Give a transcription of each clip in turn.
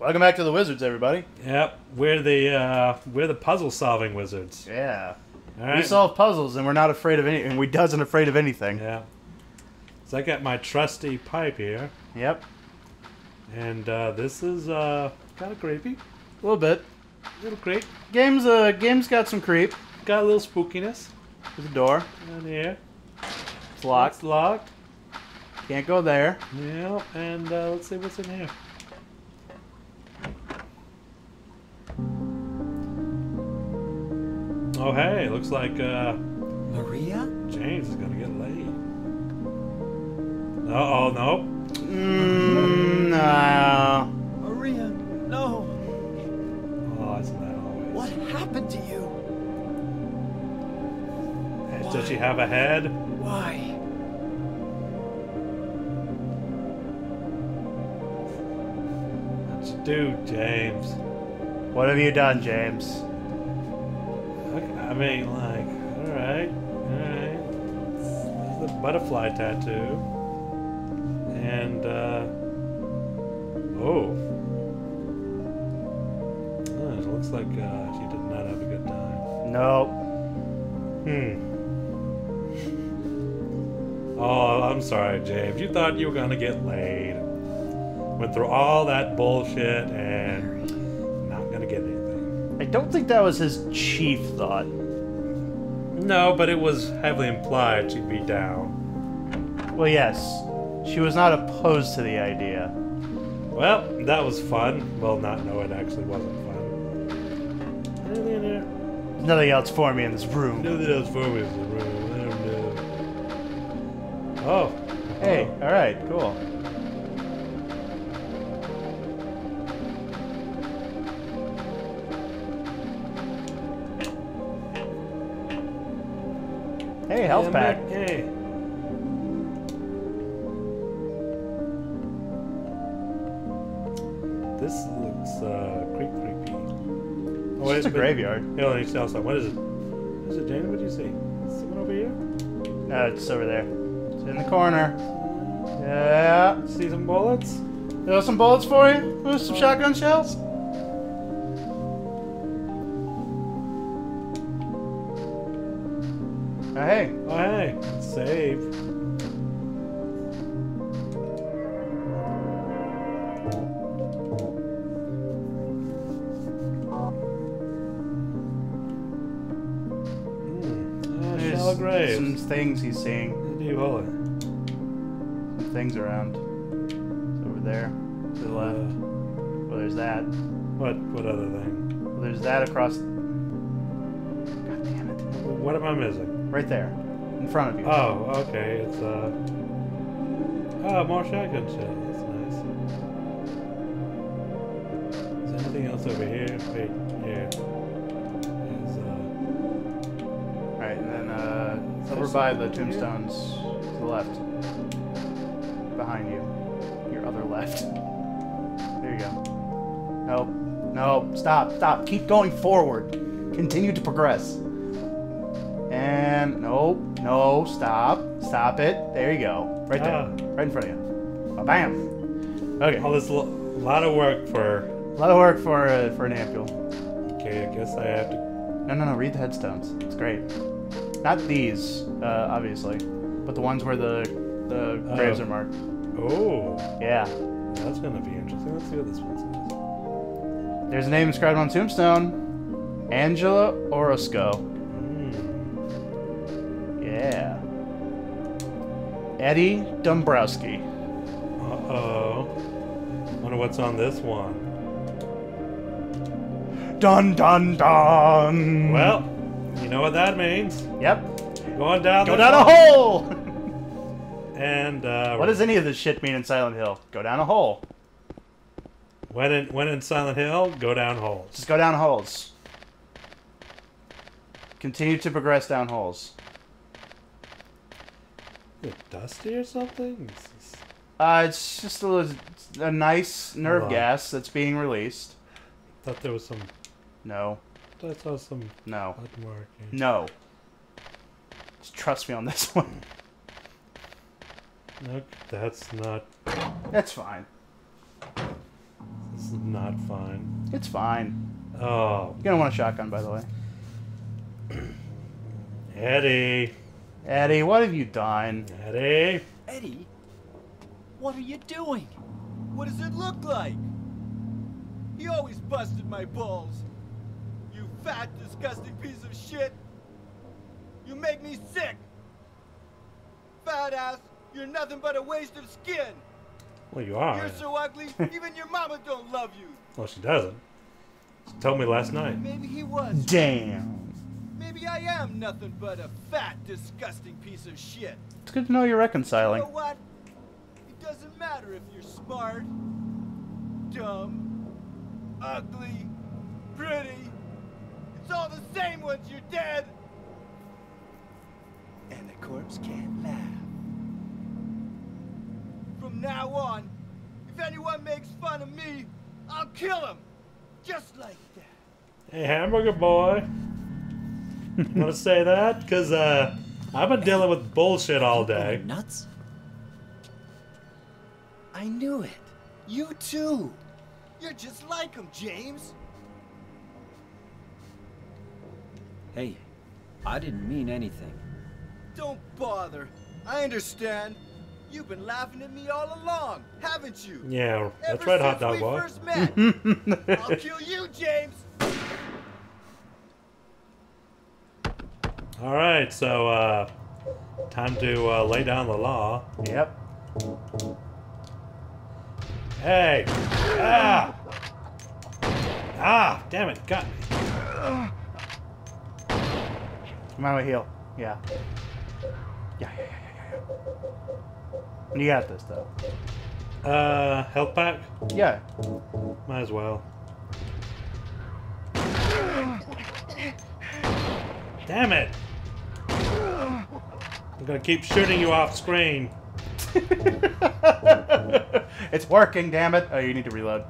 Welcome back to the Wizards, everybody. Yep, we're the uh, we're the puzzle solving wizards. Yeah. We solve puzzles, and we're not afraid of any. And we doesn't afraid of anything. Yeah. So I got my trusty pipe here, Yep. and uh, this is uh, kind of creepy. A little bit. A little creep. Games. Uh, games got some creep. Got a little spookiness There's a door. down here. It's locked. It's locked. Can't go there. Yeah, and uh, let's see what's in here. Oh hey, looks like uh, Maria? James is gonna get laid. Uh oh, no. Mm, no. Maria, no. Oh, isn't that always? What happened to you? Hey, Does she have a head? Why? What'd you do, James? What have you done, James? I mean, like, alright, alright. There's the butterfly tattoo. And, uh. Oh. Oh, it looks like uh, she did not have a good time. Nope. Hmm. Oh, I'm sorry, James. You thought you were gonna get laid. Went through all that bullshit and not gonna get anything. I don't think that was his chief thought. No, but it was heavily implied she'd be down. Well, yes. She was not opposed to the idea. Well, that was fun. Well, not no, it actually wasn't fun. Anything in there? There's nothing else for me in this room. Nothing else for me in the room. Oh. Hey, all right, cool. Hey, health Yeah, pack. Hey. This looks uh, creep creepy. Oh, It's just a graveyard. Let me tell something. What is it? Is it, Jane? What do you see? Someone over here? No, it's over there. It's in the corner. Yeah. See some bullets? There's some bullets for you? There's some shotgun shells? Oh, hey. Oh, hey. Save. Hmm. Ah, shallow graves. some things he's seeing. Do you hold it? Some things around. It's over there. To the left. Uh. Well, there's that. What? What other thing? Well, there's that across. God damn it. What am I missing? Right there. In front of you. Oh, okay. It's uh. Oh, more shotgun shell. That's nice. Is there anything else over here? Wait, here. Is uh. Alright, and then uh, over by the something here? tombstones to the left. Behind you. Your other left. There you go. Nope. Nope. Stop. Stop. Keep going forward. Continue to progress. And nope. No. Stop. Stop it. There you go. Right there. Ah. Right in front of you. Ba-bam. Okay. All this lo- lot of work for. A lot of work for uh, for an ampule. Okay, I guess I have to. No, no, no. Read the headstones. It's great. Not these, uh, obviously, but the ones where the the graves Oh. are marked. Oh, Yeah. that's gonna be interesting. Let's see what this one says. There's a name inscribed on tombstone. Angela Orozco. Eddie Dombrowski. Uh oh. Wonder what's on this one. Dun dun dun. Well, you know what that means. Yep. Going down. Go down a hole. hole. And uh, what does any of this shit mean in Silent Hill? Go down a hole. when in when in Silent Hill, go down holes. Just go down holes. Continue to progress down holes. Is it dusty or something? Is- Uh, it's just a, a nice nerve gas that's being released. thought there was some. No. I saw some No. marking. No. Just trust me on this one. Nope, that's not. That's fine. This That's not fun. It's fine. Oh, You're gonna want a shotgun, by the way. Eddie. Eddie, what have you done? Eddie. Eddie, what are you doing? What does it look like? He always busted my balls. You fat, disgusting piece of shit. You make me sick. Fat ass, you're nothing but a waste of skin. Well, you are. You're so ugly, even your mama don't love you. Well, she doesn't. She told me last night. Maybe he was. Damn. Maybe I am nothing but a fat, disgusting piece of shit. It's good to know you're reconciling. You reconciling. know what? It doesn't matter if you're smart, dumb, ugly, pretty. It's all the same once you're dead. And the corpse can't laugh. From now on, if anyone makes fun of me, I'll kill him. Just like that. Hey, hamburger boy. Want to say that? Because uh, I've been dealing with bullshit all day. Nuts? I knew it. You too. You're just like him, James. Hey, I didn't mean anything. Don't bother. I understand. You've been laughing at me all along, haven't you? Yeah, that's Ever right, hot since dog boy. I'll kill you, James. All right, so uh, time to uh, lay down the law. Yep. Hey! Ah! Ah! Damn it! Got me. Come on, heal. Yeah. Yeah, yeah, yeah, yeah, yeah. You got this, though. Uh, health pack. Yeah. Might as well. Damn it! I'm gonna keep shooting you off screen. it's working, damn it. Oh, you need to reload.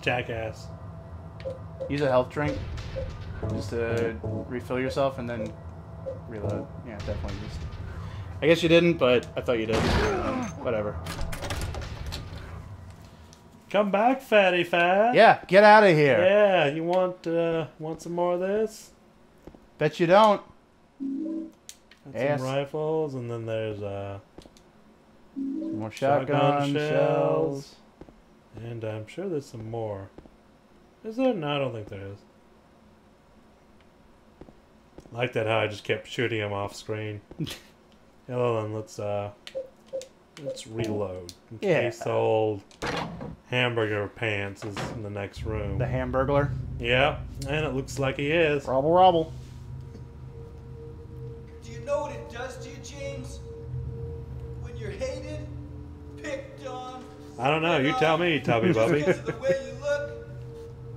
Jackass. Use a health drink just to refill yourself and then reload. Yeah, definitely. Just. I guess you didn't, but I thought you did. Whatever. Come back, fatty fat. Yeah, get out of here. Yeah, you want uh want some more of this? Bet you don't. Yes. some rifles, and then there's uh, Some more Shotgun shotgun, shells. shells. and I'm sure there's some more. Is there? No, I don't think there is. I like that how I just kept shooting him off screen. yeah, well then let's uh, let's reload in Yeah. case old hamburger pants is in the next room. The Hamburglar. yeah, and it looks like he is. Robble, robble. I don't know. You tell me, Tubby Just Bubby. because the way you look,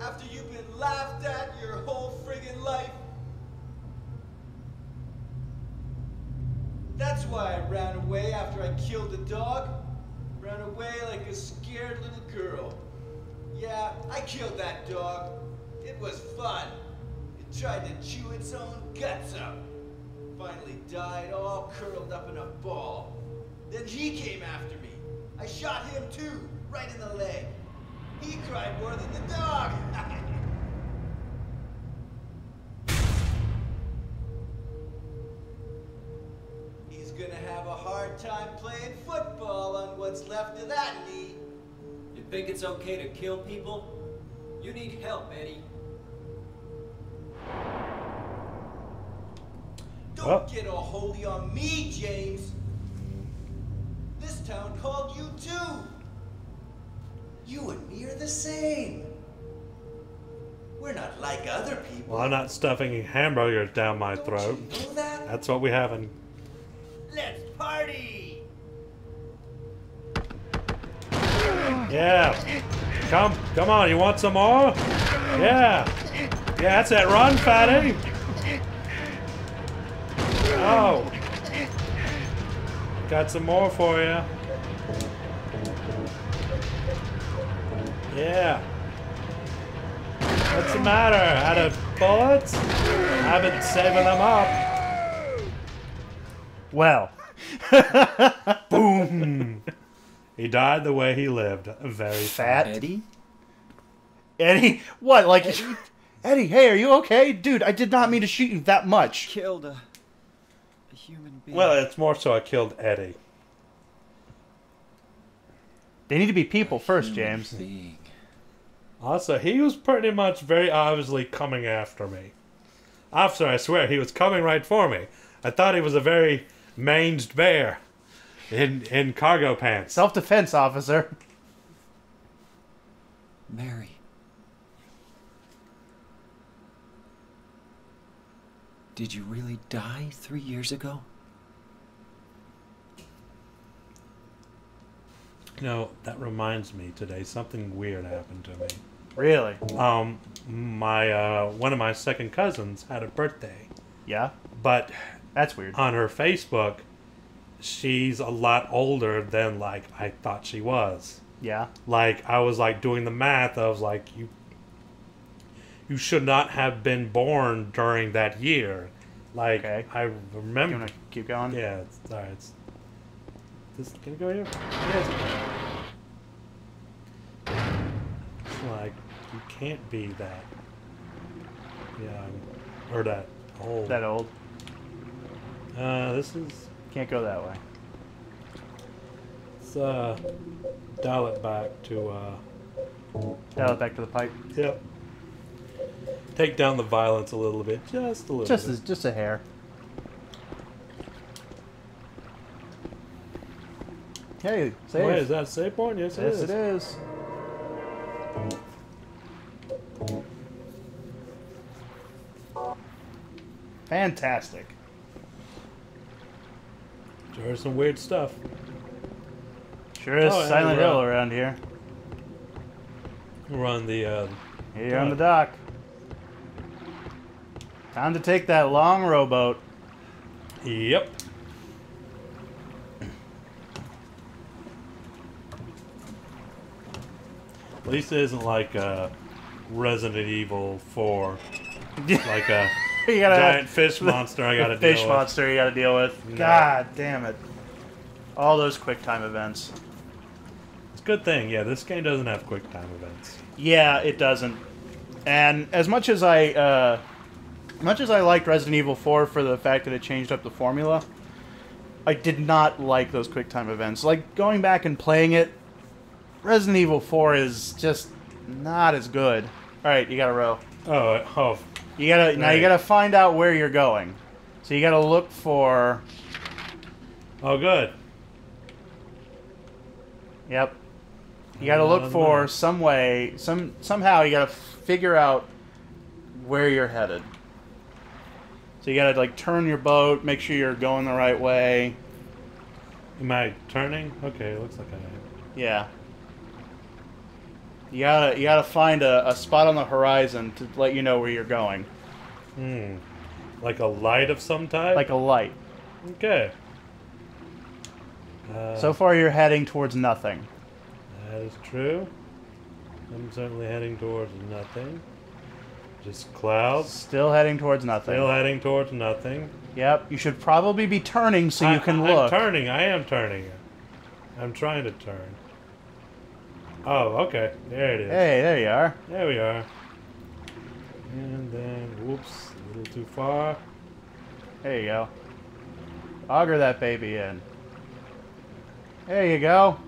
after you've been laughed at your whole friggin' life. That's why I ran away after I killed the dog. Ran away like a scared little girl. Yeah, I killed that dog. It was fun. It tried to chew its own guts out. Finally died all curled up in a ball. Then he came after me. I shot him too, right in the leg. He cried more than the dog. He's gonna have a hard time playing football on what's left of that knee. You think it's okay to kill people? You need help, Eddie. Don't Well- get all holy on me, James. Town called you too. You and me are the same. We're not like other people. Well, I'm not stuffing hamburgers down my Don't throat. you know that? That's what we have in. Let's party. Yeah. Come, come on. You want some more? Yeah. Yeah, that's it. Run, fatty. Oh. Got some more for you. Yeah. What's the matter? Out of bullets? I've been saving them up. Well. Boom. He died the way he lived. Very Fat. Eddie? Eddie, what? Like, Eddie. hey, are you okay, dude? I did not mean to shoot you that much. Killed a, a human being. Well, it's more so I killed Eddie. They need to be people first, James. being. Also, he was pretty much very obviously coming after me. Officer, I swear, he was coming right for me. I thought he was a very manged bear in in cargo pants. Self-defense, officer. Mary. Did you really die three years ago? No, that reminds me today something weird happened to me. Really? Um, my uh, one of my second cousins had a birthday, Yeah. but That's weird. on her Facebook, she's a lot older than like I thought she was. Yeah. Like I was like doing the math. I was like, you, you should not have been born during that year. Like Okay. I remember. You wanna keep going? Yeah, it's, all right. It's, this can it go here? Yes. It's like you can't be that young or that old. That old. Uh, this is Can't go that way. let's uh dial it back to uh Dial it back to the pipe. yep. Take down the violence a little bit, just a little Just bit. as, just a hair. Hey, save. Wait, is that a save point? Yes, yes, it is. it is. Fantastic. There's some weird stuff. Sure is Oh, Silent Hill around here. We're on the uh, Here on the dock. Time to take that long rowboat. Yep. At least it isn't like uh, Resident Evil 4, like a giant fish monster I gotta fish deal with. monster you gotta deal with. No. God damn it! All those quick time events. It's a good thing, yeah, this game doesn't have quick time events. Yeah, it doesn't. And as much as I, uh, much as I liked Resident Evil 4 for the fact that it changed up the formula, I did not like those quick time events. Like going back and playing it, Resident Evil 4 is just not as good. All right, you gotta row. Oh, oh, You gotta now. You gotta find out where you're going. So you gotta look for. oh, good. Yep. You gotta look Uh, for no. some way, some somehow you gotta figure out where you're headed. So you gotta like turn your boat, make sure you're going the right way. Am I turning? Okay, it looks like I am. Yeah. You gotta you gotta find a, a spot on the horizon to let you know where you're going, Hmm. Like a light of some type? like a light. Okay. Uh, So far, you're heading towards nothing. That is true. I'm certainly heading towards nothing. Just clouds. Still heading towards nothing. Still heading towards nothing. Yep. You should probably be turning so you can I, look. I'm turning. I am turning. I'm trying to turn. Oh, okay. There it is. Hey, there you are. There we are. And then, whoops, a little too far. There you go. Auger that baby in. There you go.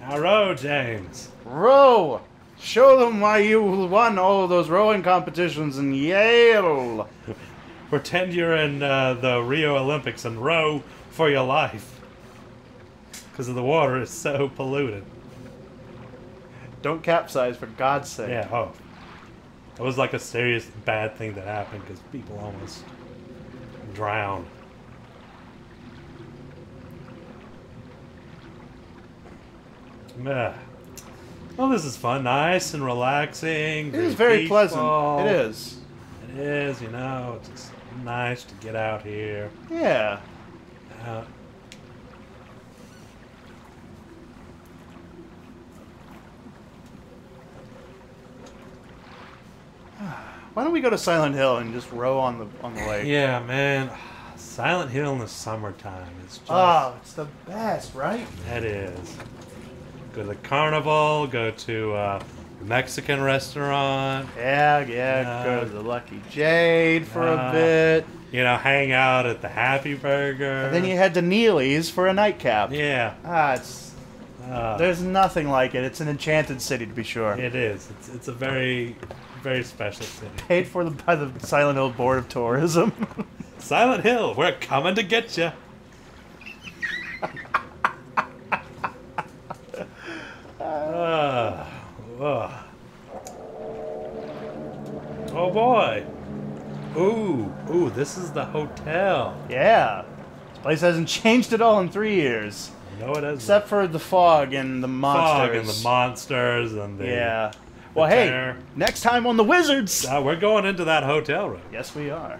Now row, James. Row! Show them why you won all those rowing competitions in Yale. Pretend you're in uh, the Rio Olympics and row for your life. Because the water is so polluted. Don't capsize, for God's sake. Yeah, oh. It was like a serious bad thing that happened because people almost drowned. Ugh. Well, this is fun, nice and relaxing. It is very peaceful. pleasant. It is. It is, you know, it's just nice to get out here. Yeah. Uh, Why don't we go to Silent Hill and just row on the on the lake? yeah, man. Silent Hill in the summertime is just. Oh, it's the best, right? That is. go to the carnival, go to uh, a Mexican restaurant, Yeah, yeah. Uh, go to the Lucky Jade for uh, a bit. you know, hang out at the Happy Burger. And then you head to Neely's for a nightcap. Yeah. Ah, it's Uh, there's nothing like it. It's an enchanted city to be sure. it is. It's, it's a very, very special city. Paid for the, by the Silent Hill Board of Tourism. Silent Hill, we're coming to get you. Ah, ah. oh boy. Ooh, ooh, this is the hotel. yeah. This place hasn't changed at all in three years. No, it isn't. Except for the fog and the monsters. fog and the monsters and the. Yeah. Well, hey, next time on the Wizards. Uh, we're going into that hotel room. Yes, we are.